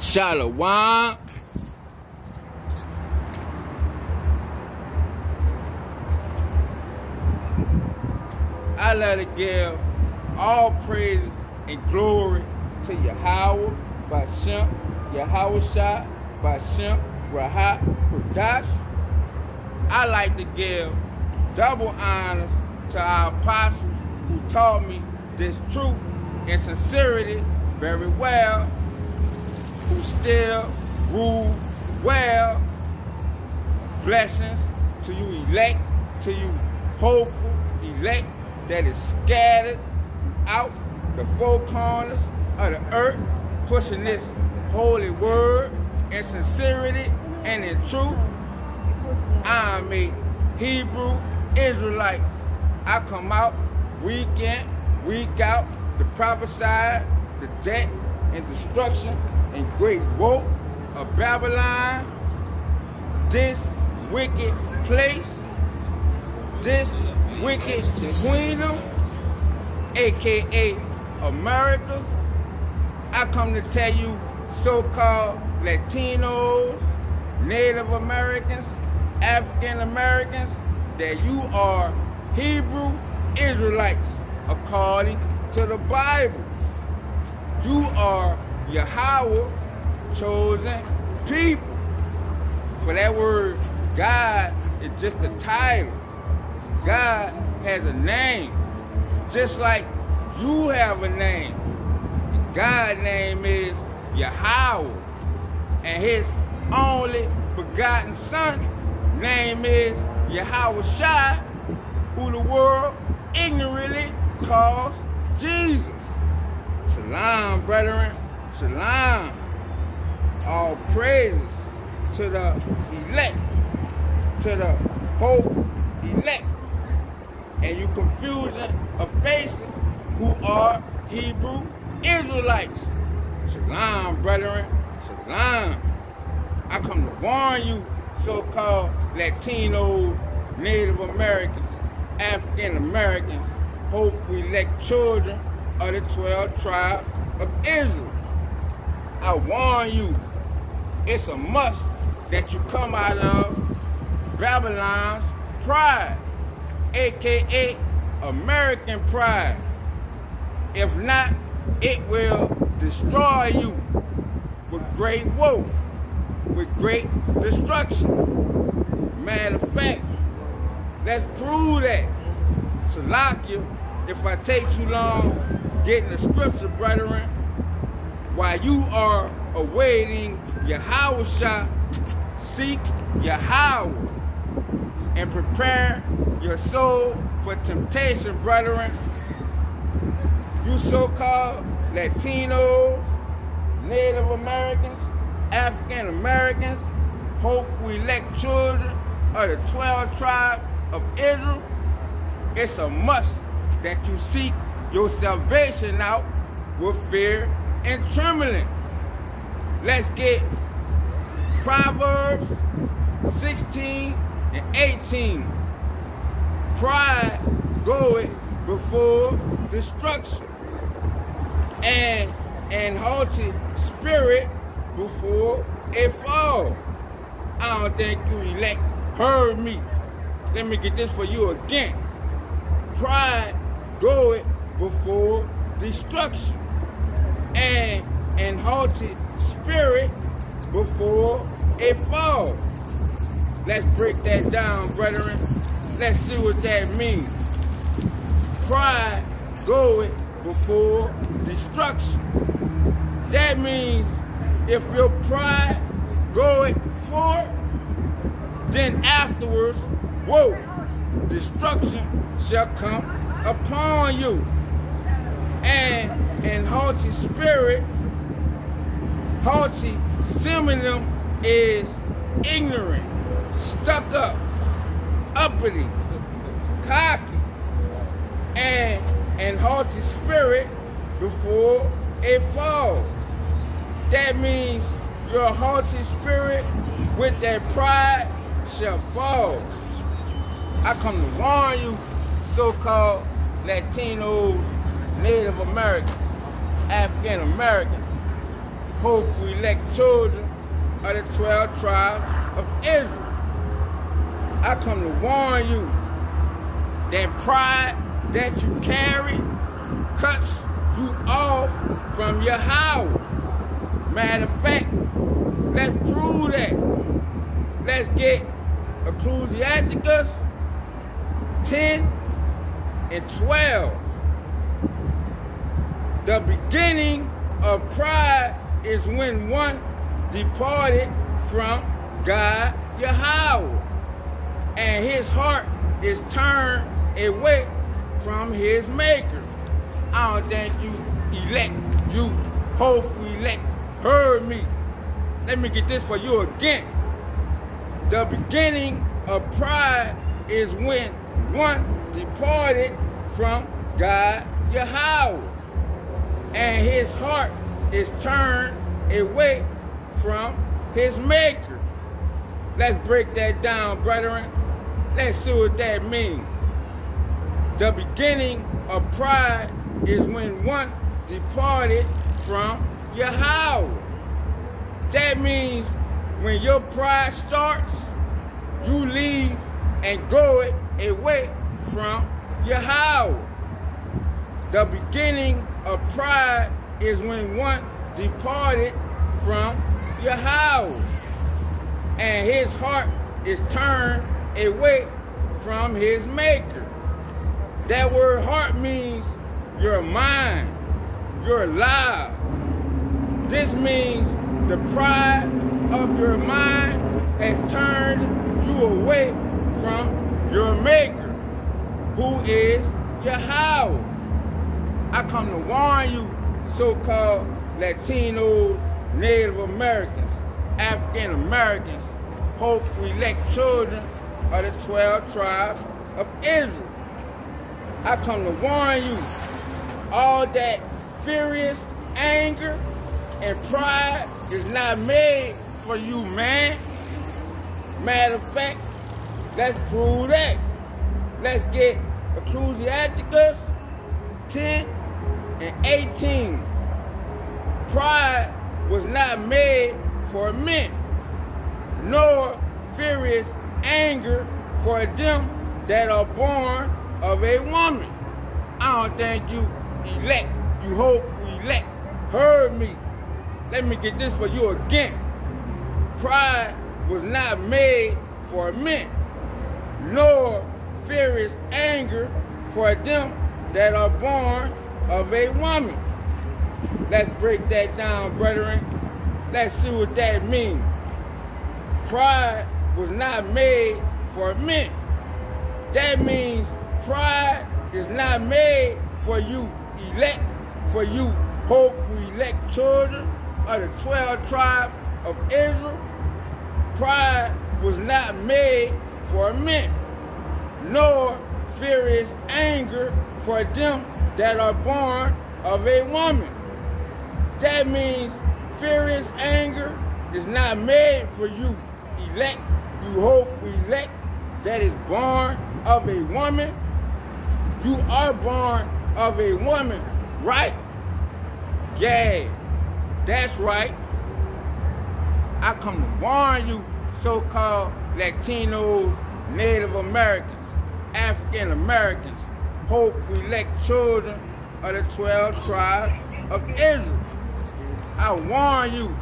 Shalom. I let it give all praise and glory to Yahweh, Bashem, Yahweh Shah, Bashem, Rahat, Hudash. I like to give double honors to our apostles who taught me this truth and sincerity very well, who still rule well. Blessings to you elect, to you hopeful elect that is scattered out the four corners of the earth, pushing this holy word in sincerity and in truth. I am a Hebrew Israelite. I come out week in, week out to prophesy the death and destruction and great woe of Babylon, this wicked place, this wicked kingdom, aka America. I come to tell you so-called Latinos, Native Americans, African Americans, that you are Hebrew Israelites according to the Bible. You are Yahweh chosen people. For that word, God is just a title. God has a name, just like you have a name. God's name is Yahweh, and His only begotten Son name is Yahweh Shai, who the world ignorantly calls Jesus. Shalom, brethren. Shalom. All praises to the elect, to the hope elect, and you confusion of faces who are Hebrew Israelites. Shalom, brethren. Shalom. I come to warn you, so-called Latinos, Native Americans, African Americans, hopefully elect children of the 12 tribes of Israel. I warn you, it's a must that you come out of Babylon's pride, aka American pride. If not, it will destroy you with great woe, with great destruction. Matter of fact, let's prove that. Salakia, if I take too long getting the scripture, brethren, while you are awaiting Yahweh Shah, seek Yahweh and prepare your soul for temptation, brethren. You so-called Latinos, Native Americans, African Americans, hopefully elect children of the 12 tribes of Israel, it's a must that you seek your salvation out with fear and trembling. Let's get Proverbs 16 and 18. Pride goeth before destruction, and an haughty spirit before a fall. I don't think you elect heard me. Let me get this for you again. Pride goeth before destruction, and an haughty spirit before a fall. Let's break that down, brethren. Let's see what that means. Pride going before destruction. That means if your pride going forth, then afterwards, whoa, destruction shall come upon you. And an haughty spirit, haughty synonym is ignorant, stuck up, uppity, cocky, and an haughty spirit before it falls. That means your haughty spirit with that pride shall fall. I come to warn you, so-called Latinos, Native Americans, African Americans, hopefully elect children of the 12 tribes of Israel. I come to warn you that pride that you carry cuts you off from your house. Matter of fact, let's prove that. Let's get Ecclesiasticus 10 and 12. The beginning of pride is when one departed from God Yahweh, and his heart is turned away from his maker. I don't think you elect, you hopefully elect, heard me. Let me get this for you again. The beginning of pride is when one departed from God Yahweh, and his heart is turned away from his maker. Let's break that down, brethren. Let's see what that means. The beginning of pride is when one departed from your Yahweh. That means when your pride starts, you leave and go it away from your Yahweh. The beginning of pride is when one departed from your house and his heart is turned away from his maker. That word heart means your mind, your life. This means the pride of your mind has turned you away from your maker, who is Yahweh. I come to warn you, so-called Latinos, Native Americans, African Americans, hopefully elect children of the 12 tribes of Israel. I come to warn you, all that furious anger and pride is not made for you, man. Matter of fact, let's prove that. Let's get Ecclesiasticus 10 and 18. Pride was not made for men, nor furious anger for them that are born of a woman. I don't think you elect, you hope you elect, heard me. Let me get this for you again. Pride was not made for men, nor furious anger for them that are born of a woman. Let's break that down, brethren. Let's see what that means. Pride was not made for men. That means pride is not made for you elect, for you hope you elect children of the 12 tribes of Israel. Pride was not made for men, nor furious anger for them that are born of a woman. That means furious anger is not made for you elect, you hope elect that is born of a woman. You are born of a woman, right? Yeah, that's right. I come to warn you, so-called Latinos, Native Americans, African Americans, hopefully elect children of the 12 tribes of Israel. I warn you,